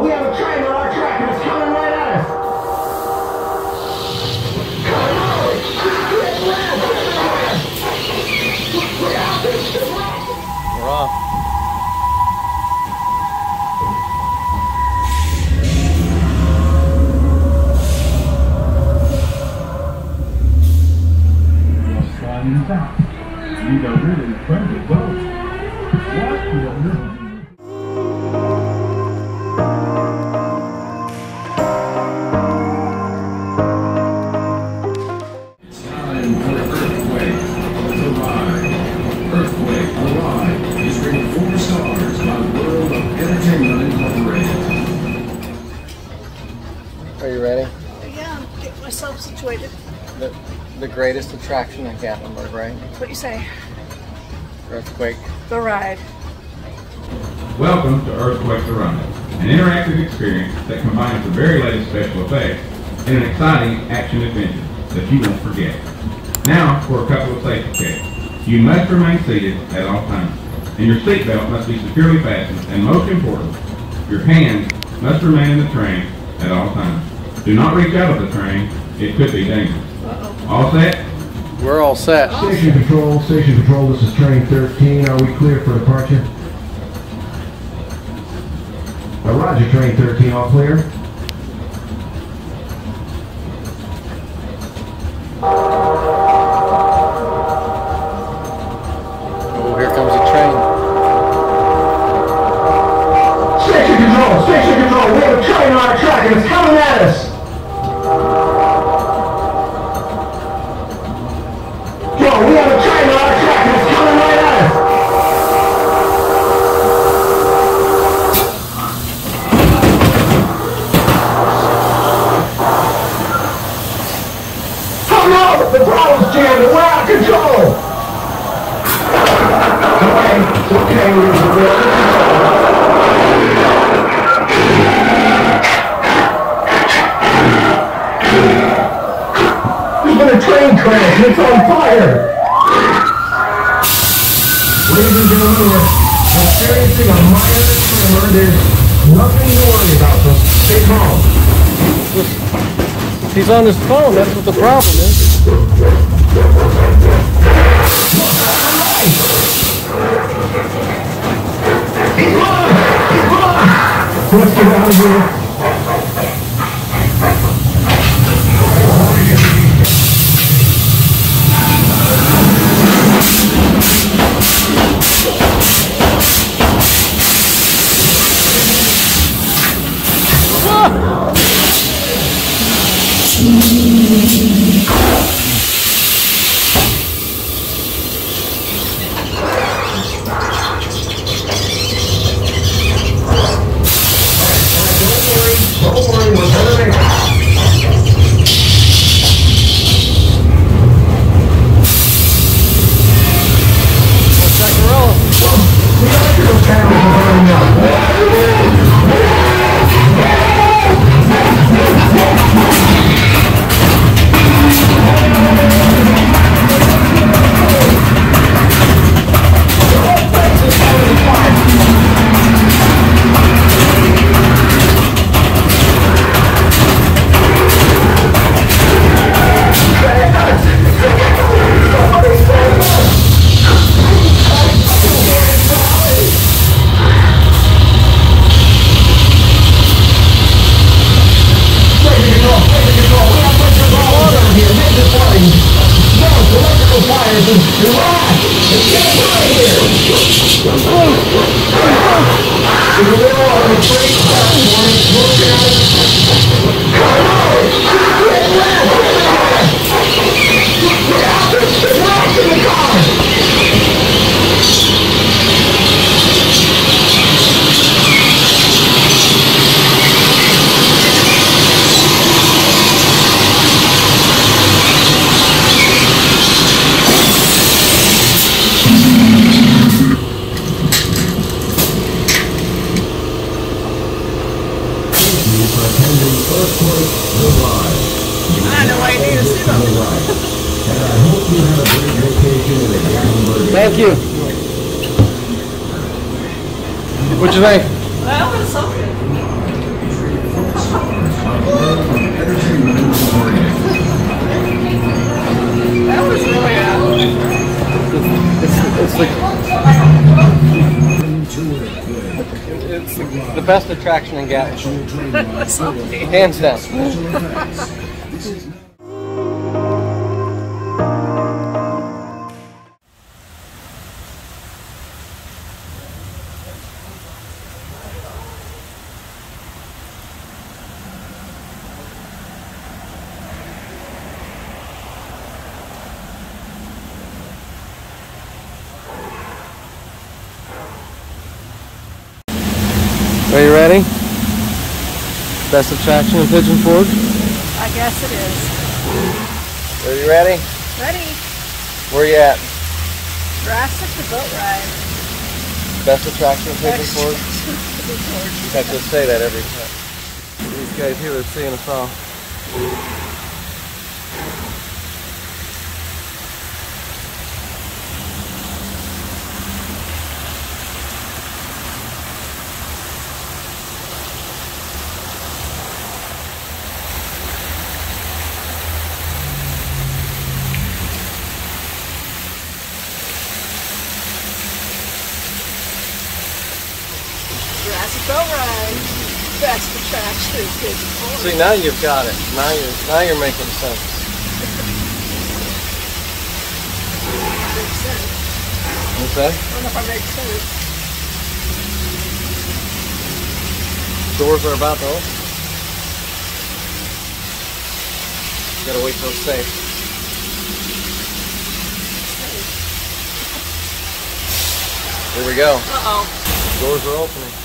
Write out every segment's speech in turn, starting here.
We have attraction in Gatlinburg, right? What do you say? Earthquake. The ride. Welcome to Earthquake the Ride, an interactive experience that combines the very latest special effects and an exciting action adventure that you won't forget. Now for a couple of safety checks. You must remain seated at all times, and your seatbelt must be securely fastened, and most important, your hands must remain in the train at all times. Do not reach out of the train, it could be dangerous. All set? We're all set. Station Control, Station Control, this is train 13. Are we clear for departure? Roger, train 13, all clear? The jammed and we're out of control! Okay, okay, we're, a train crash and it's on fire! Ladies and gentlemen, we're experiencing a minor tremor. There's nothing to worry about, so stay calm. He's on his phone. That's what the problem is. Let's get out of here. Platform. Come on! Thank you. What'd you think? That was something. that was really it's, it's, like it's the best attraction in Gatlin. Hands down. Are you ready? Best attraction in Pigeon Forge. I guess it is. Are you ready? Ready? Where are you at? Jurassic the boat ride. Best attraction in Pigeon Forge. Pigeon Forge. You have to say that every time. These guys here are seeing us off. Jurassic boat ride. Best attraction in Pigeon Forge. See, now you've got it. Now you're now you're making sense. Makes sense. What's that? I don't know if I make sense. Doors are about to open. Gotta wait till it's safe. Here we go. Uh-oh. Doors are opening.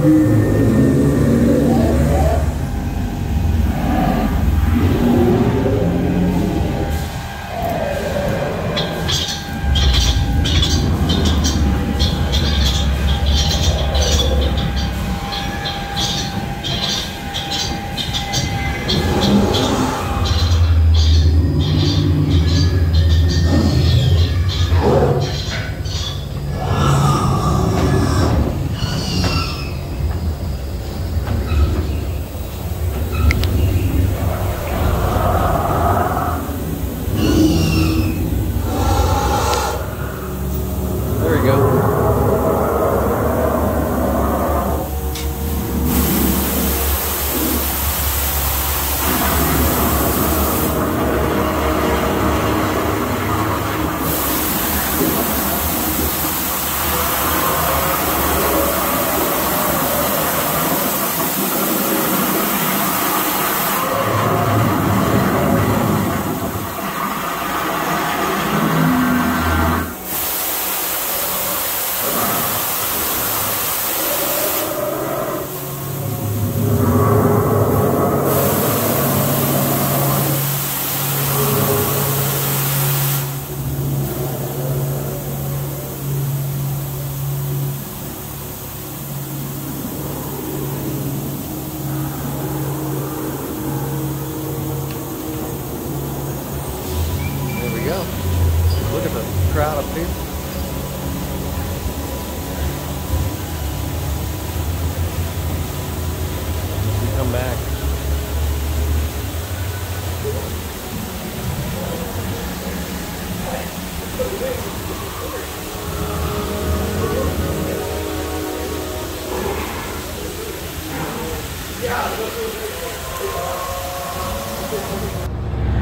There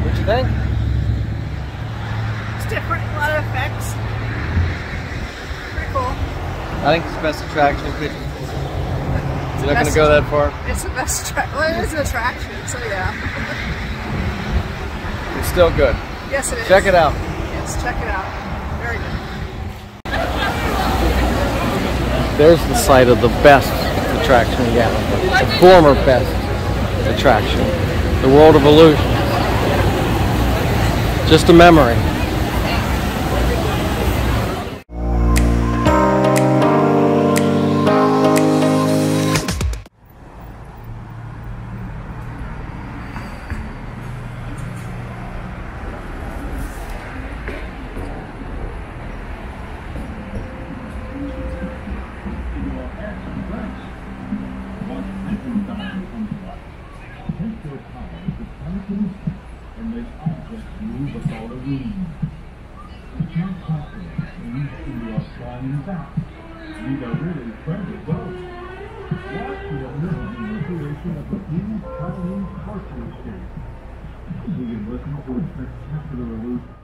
What you think? It's different, a lot of effects. Pretty cool. I think it's the best attraction in Pigeon. It's You're the not gonna go that far. It's the best attraction. Well, it is an attraction, so yeah. It's still good. Yes, it is. Check it out. Yes, check it out. Very good. There's the site of the best attraction in Gatlinburg. The former best attraction. The World of Illusion. Just a memory. And make objects move about a room. You can't calculate when you feel you are flying back Need a really friendly boat. Watch the creation of the new Chinese archery state. You can listen to a spectacular illusion